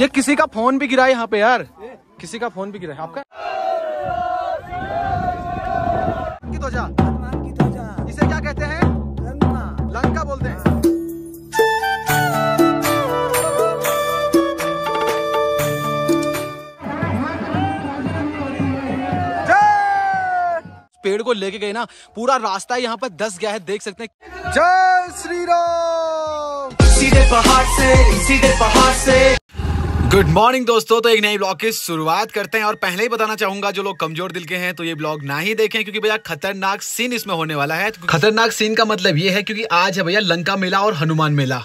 ये किसी का फ़ोन भी गिरा यहाँ पे यार। किसी का फ़ोन भी गिरा आपका? इसे क्या कहते हैं? लंका बोलते हैं। पेड़ को लेके गए ना, पूरा रास्ता यहाँ पर दस गया है, देख सकते हैं। जय श्री राम! सीधे पहाड़ से, सीधे पहाड़ से। गुड मॉर्निंग दोस्तों। तो एक नई ब्लॉग की शुरुआत करते हैं और पहले ही बताना चाहूँगा, जो लोग कमज़ोर दिल के हैं तो ये ब्लॉग ना ही देखें, क्योंकि भैया खतरनाक सीन इसमें होने वाला है। खतरनाक सीन का मतलब ये है, क्योंकि आज है भैया लंका मेला और हनुमान मेला।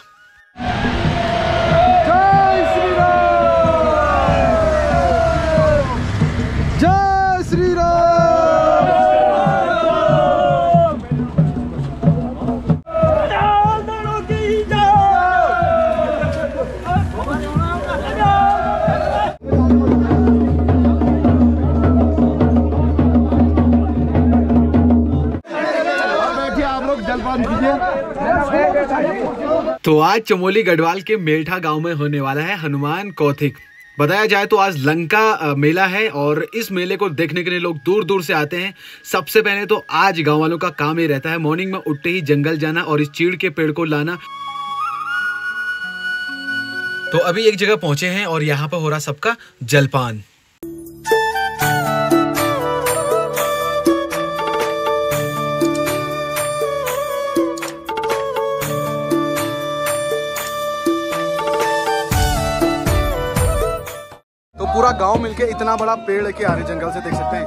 तो आज चमोली गढ़वाल के मेलठा गाँव में होने वाला है, हनुमान कौथिक। बताया जाए तो आज लंका मेला है और इस मेले को देखने के लिए लोग दूर दूर से आते हैं। सबसे पहले तो आज गाँव वालों का काम ही रहता है, मॉर्निंग में उठते ही जंगल जाना और इस चीड़ के पेड़ को लाना। तो अभी एक जगह पहुँचे हैं और यहाँ पर हो रहा सबका जलपान। पूरा गाँव मिलके इतना बड़ा पेड़ लेके आ रहे जंगल से देख सकते हैं।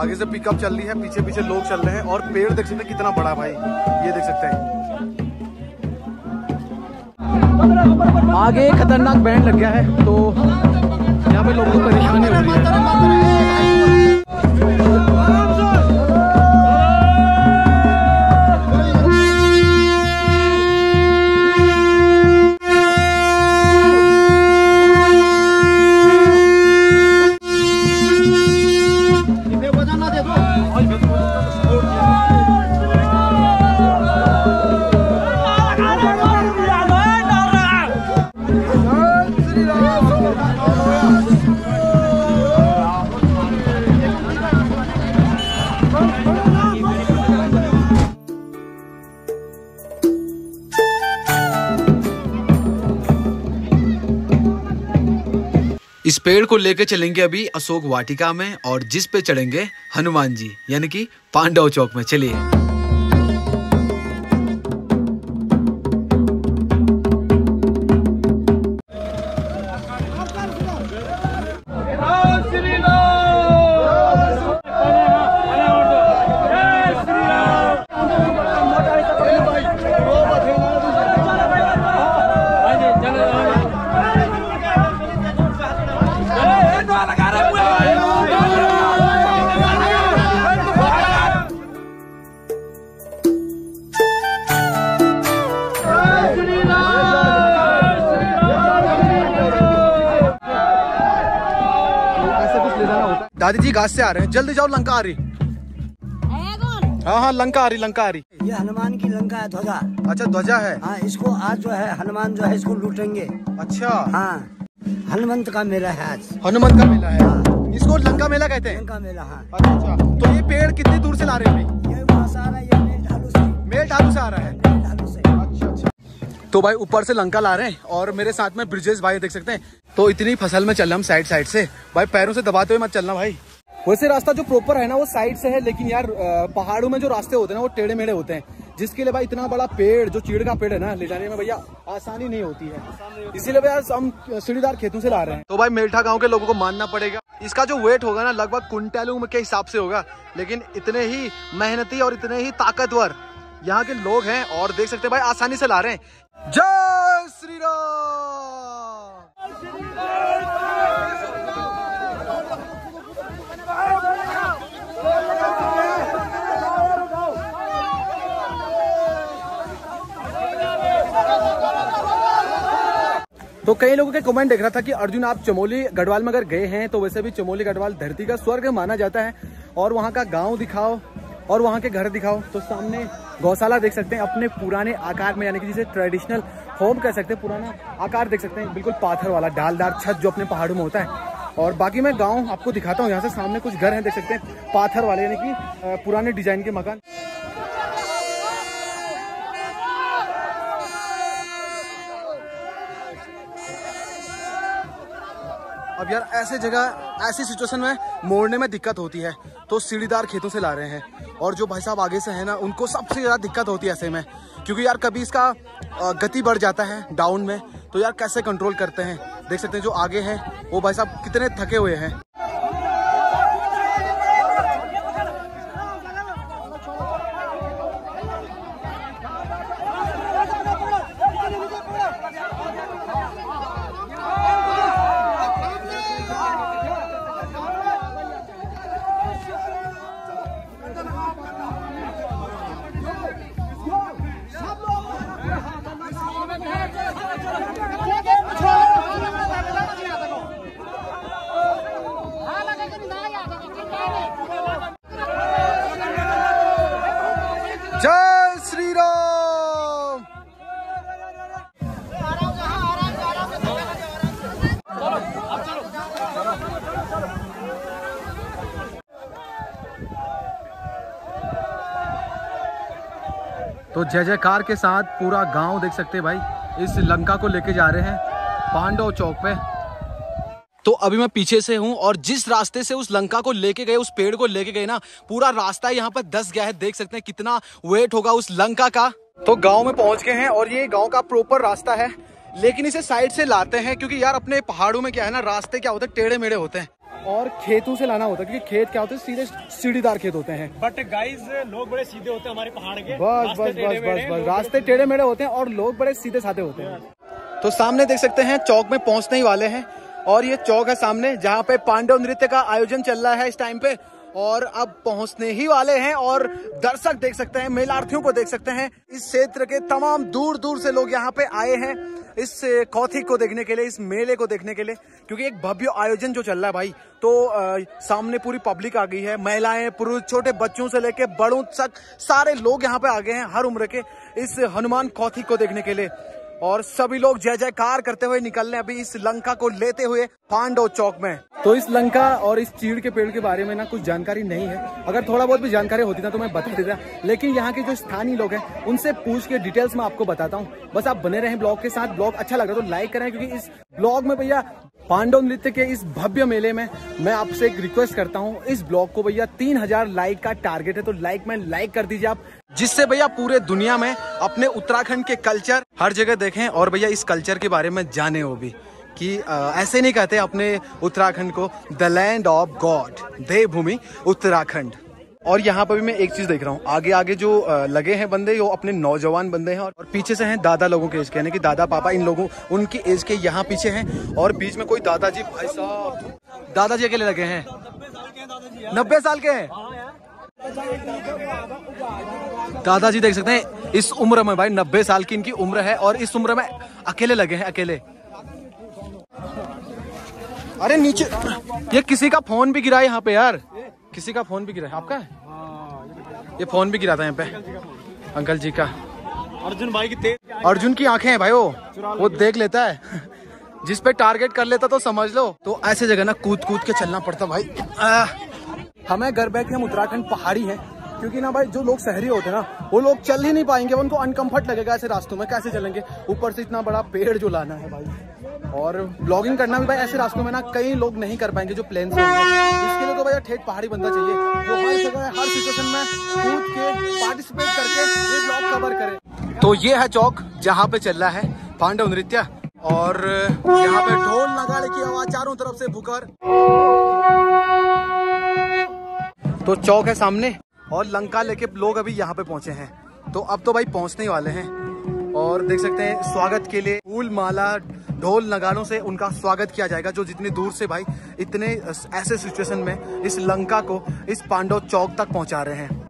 आगे से पिकअप चल रही है पीछे पीछे लोग चल रहे हैं और पेड़ देख सकते हैं कितना बड़ा भाई, ये देख सकते हैं। आगे खतरनाक बैंड लग गया है तो यहाँ पे लोगों को परेशानी हो रही है। पेड़ को लेकर चलेंगे अभी अशोक वाटिका में और जिस पे चढ़ेंगे हनुमान जी, यानी कि पांडव चौक में। चलिए। दादी जी घास से आ रहे हैं। जल्दी जाओ लंका आ रही। हाँ हाँ लंका आ रही लंका आ रही। ये हनुमान की लंका है ध्वजा। अच्छा ध्वजा है? हाँ इसको आज जो है हनुमान जो है इसको लूटेंगे। अच्छा। हाँ हनुमंत का मेला है आज। हनुमंत का मेला है। हाँ। इसको लंका मेला कहते हैं? लंका मेला हाँ। अच्छा अच्छा तो ये पेड़ कितनी दूर से ला रहे हैं ये वहाँ से आ रहा है ये मेल ढालू से। मेल ढालू से आ रहा है। तो भाई ऊपर से लंका ला रहे हैं और मेरे साथ में ब्रिजेश भाई, देख सकते हैं। तो इतनी फ़सल में चल रहे हम साइड साइड से। भाई, पैरों से दबाते हुए मत चलना भाई। वैसे रास्ता जो प्रॉपर है ना, वो साइड से है, लेकिन यार पहाड़ों में जो रास्ते होते हैं ना, वो टेढ़े मेढ़े होते हैं। जिसके लिए भाई इतना बड़ा पेड़, जो चीड़ का पेड़ है ना, ले जाने में भैया, आसानी नहीं होती है। इसीलिए भैया हम सीढ़ीदार खेतों से ला रहे हैं। तो भाई, मेल्ठा गाँव के लोगों को मानना पड़ेगा। इसका जो वेट होगा ना, लगभग कुंटलों के हिसाब से होगा। लेकिन इतने ही मेहनती और इतने ही ताकतवर यहाँ के लोग हैं और देख सकते हैं भाई, आसानी से ला रहे हैं। जय श्री राम तो कई लोगों के कमेंट देख रहा था कि अर्जुन, आप चमोली गढ़वाल में अगर गए हैं तो वैसे भी चमोली गढ़वाल धरती का स्वर्ग माना जाता है। और वहाँ का गाँव दिखाओ और वहाँ के घर दिखाओ। तो सामने गौशाला देख सकते हैं, अपने पुराने आकार में, यानी कि जिसे ट्रेडिशनल होम कह सकते हैं, पुराना आकार देख सकते हैं। बिल्कुल पाथर वाला डालदार छत जो अपने पहाड़ों में होता है। और बाकी मैं गाँव आपको दिखाता हूँ, यहाँ से सामने कुछ घर हैं, देख सकते हैं, पाथर वाले, यानी कि पुराने डिज़ाइन के मकान। अब यार ऐसे जगह, ऐसी सिचुएशन में मोड़ने में दिक्कत होती है तो सीढ़ीदार खेतों से ला रहे हैं। और जो भाई साहब आगे से है ना, उनको सबसे ज़्यादा दिक्कत होती है ऐसे में। क्योंकि यार कभी इसका गति बढ़ जाता है डाउन में तो यार कैसे कंट्रोल करते हैं? देख सकते हैं जो आगे हैं, वो भाई साहब कितने थके हुए हैं। तो जय जयकार के साथ पूरा गाँव देख सकते हैं भाई। इस लंका को लेके जा रहे हैं पांडव चौक पे। तो अभी मैं पीछे से हूँ और जिस रास्ते से उस लंका को लेके गए, उस पेड़ को लेके गए ना, पूरा रास्ता यहाँ पर दस गया है। देख सकते हैं कितना वेट होगा उस लंका का। तो गाँव में पहुँच गए हैं और ये गाँव का प्रॉपर रास्ता है। लेकिन इसे साइड से लाते हैं क्योंकि यार अपने पहाड़ों में क्या है ना, रास्ते क्या होते हैं, टेढ़े मेढ़े होते हैं। और खेतों से लाना होता है क्योंकि खेत क्या होते हैं सीधे सीढ़ीदार खेत होते हैं। बट गाइस लोग बड़े सीधे होते हैं हमारे पहाड़ के बस बस रास्ते टेढ़े बस मेढ़े, बस बस रास्ते टेढ़े मेढ़े होते हैं और लोग बड़े सीधे साधे होते हैं। तो सामने देख सकते हैं चौक में पहुँचने ही वाले हैं। और ये चौक है सामने जहाँ पे पांडव नृत्य का आयोजन चल रहा है इस टाइम पे। और अब पहुँचने ही वाले हैं और दर्शक देख सकते हैं मेलार्थियों को देख सकते हैं। इस क्षेत्र के तमाम दूर दूर से लोग यहाँ पे आए हैं। इस कौथिक को देखने के लिए इस मेले को देखने के लिए क्योंकि एक भव्य आयोजन जो चल रहा है भाई तो आ, सामने पूरी पब्लिक आ गई है। महिलाएँ पुरुष छोटे बच्चों से लेकर बड़ों तक सारे लोग यहाँ पे आ गए हैं हर उम्र के इस हनुमान कौथिक को देखने के लिए। और सभी लोग जय जयकार करते हुए निकल रहे हैं अभी इस लंका को लेते हुए पांडव चौक में। तो इस लंका और इस चीड़ के पेड़ के बारे में ना कुछ जानकारी नहीं है। अगर थोड़ा बहुत भी जानकारी होती ना तो मैं बता देता। लेकिन यहाँ के जो स्थानीय लोग हैं, उनसे पूछ के डिटेल्स में आपको बताता हूँ। बस आप बने रहें ब्लॉग के साथ। ब्लॉग अच्छा लग रहा है तो लाइक करें, क्योंकि इस ब्लॉग में भैया पांडव नृत्य के इस भव्य मेले में मैं आपसे एक रिक्वेस्ट करता हूँ। इस ब्लॉग को भैया तीन हज़ार लाइक का टारगेट है तो लाइक में लाइक कर दीजिए आप, जिससे भैया पूरे दुनिया में अपने उत्तराखंड के कल्चर हर जगह देखें और भैया इस कल्चर के बारे में जाने वो भी। कि अ, ऐसे नहीं कहते अपने उत्तराखंड को द लैंड ऑफ़ गॉड देवभूमि उत्तराखंड. और यहाँ पर भी मैं एक चीज़ देख रहा हूँ। आगे आगे जो लगे हैं बंदे वो अपने नौजवान बंदे हैं और पीछे से हैं दादा लोगों के एज के यानी कि दादा पापा इन लोगों उनकी एज के यहाँ पीछे हैं और बीच में कोई दादाजी भाई साहब दादाजी अकेले लगे हैं। नब्बे साल के हैं। दादाजी देख सकते हैं इस उम्र में भाई नब्बे साल की इनकी उम्र है और इस उम्र में अकेले लगे हैं अकेले। अरे नीचे ये किसी का फ़ोन भी गिरा है यहाँ पे यार। किसी का फ़ोन भी गिरा। है आपका? है ये फ़ोन भी गिरा था यहाँ पे। अंकल जी का। अर्जुन भाई की तेज अर्जुन की आँखें हैं भाई वो। वो देख लेता है। जिस पे टारगेट कर लेता तो समझ लो। तो ऐसे जगह ना कूद कूद के चलना पड़ता भाई। आ, हमें घर बैठे हम उत्तराखंड पहाड़ी है। क्योंकि ना भाई, जो लोग शहरी होते हैं ना, वो लोग चल ही नहीं पाएँगे, उनको अनकंफर्ट लगेगा ऐसे रास्तों में, कैसे चलेंगे? ऊपर से इतना बड़ा पेड़ जो लाना है भाई। और ब्लॉगिंग करना भी भाई, ऐसे रास्तों में ना कई लोग नहीं कर पाएँगे जो प्लेन से इसके लिए तो भैया ठेठ पहाड़ी बंदा चाहिए, जो हर जगह हर सिचुएशन में कूद के पार्टिसिपेट करके ये ब्लॉग कवर करे। तो ये है चौक, जहाँ पे चल रहा है पांडव नृत्य। और यहाँ पे ढोल नगाड़े की आवाज़ चारों तरफ़ से भुकर तो चौक है सामने। और लंका लेके लोग अभी यहाँ पे पहुँचे हैं। तो अब तो भाई पहुँचने ही वाले हैं। और देख सकते हैं, स्वागत के लिए फूल माला ढोल नगाड़ों से उनका स्वागत किया जाएगा, जो जितनी दूर से भाई इतने ऐसे सिचुएशन में इस लंका को, इस पांडव चौक तक पहुँचा रहे हैं।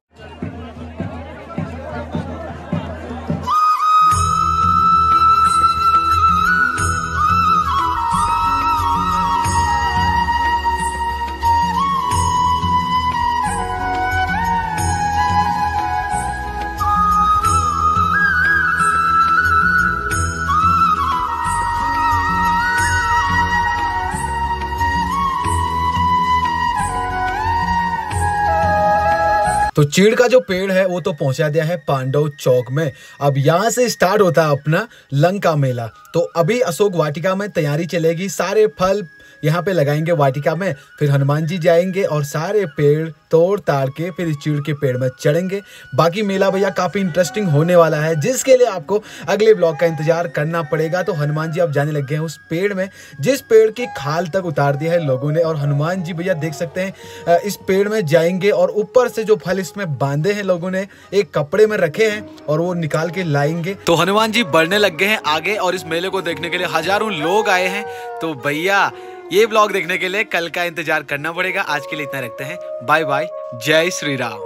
तो चीड़ का जो पेड़ है, वो तो पहुँचा दिया है पांडव चौक में। अब यहाँ से स्टार्ट होता है अपना लंका मेला। तो अभी अशोक वाटिका में तैयारी चलेगी, सारे फल यहाँ पे लगाएँगे वाटिका में, फिर हनुमान जी जाएँगे और सारे पेड़ तोड़ ताड़ के, फिर इस चीड़ के पेड़ में चढ़ेंगे। बाकी मेला भैया काफ़ी इंटरेस्टिंग होने वाला है, जिसके लिए आपको अगले ब्लॉग का इंतज़ार करना पड़ेगा। तो हनुमान जी आप जाने लग गए हैं उस पेड़ में, जिस पेड़ की खाल तक उतार दिया है लोगों ने। और हनुमान जी भैया देख सकते हैं इस पेड़ में जाएँगे और ऊपर से जो फल इसमें बांधे हैं लोगों ने, एक कपड़े में रखे हैं और वो निकाल के लाएँगे। तो हनुमान जी बढ़ने लग गए हैं आगे और इस मेले को देखने के लिए हज़ारों लोग आए हैं। तो भैया ये ब्लॉग देखने के लिए कल का इंतज़ार करना पड़ेगा। आज के लिए इतना रखते हैं। Bye bye. जय श्री राम।